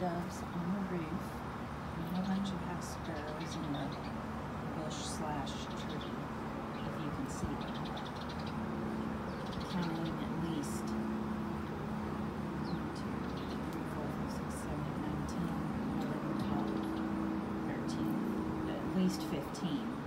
doves on the roof, and a whole bunch of house sparrows in the bush slash tree, if you can see them. Counting at least at least 15.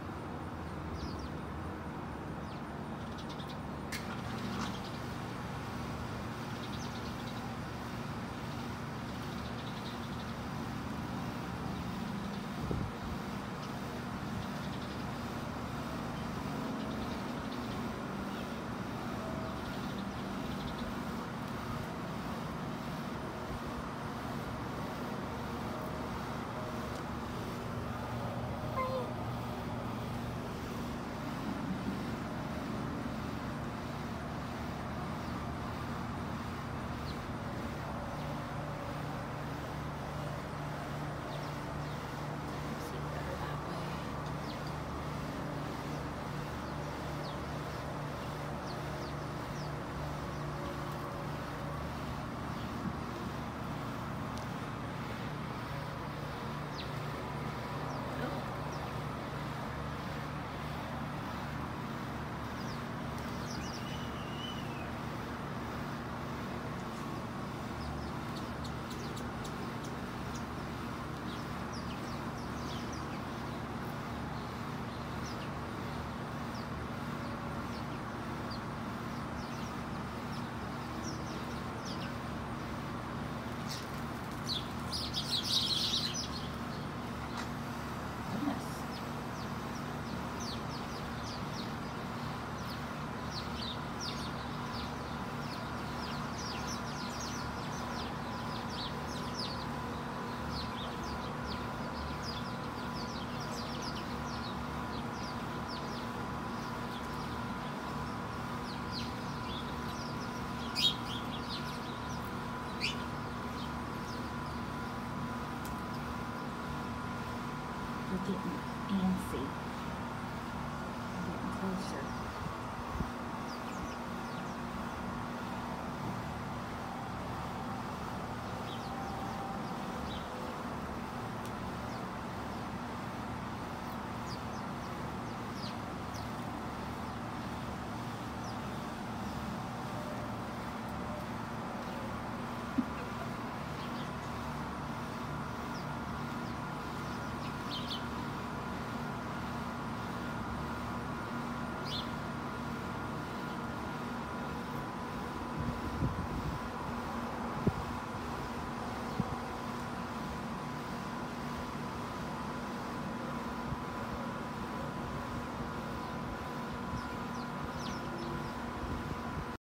we're getting antsy. We're getting closer.